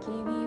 君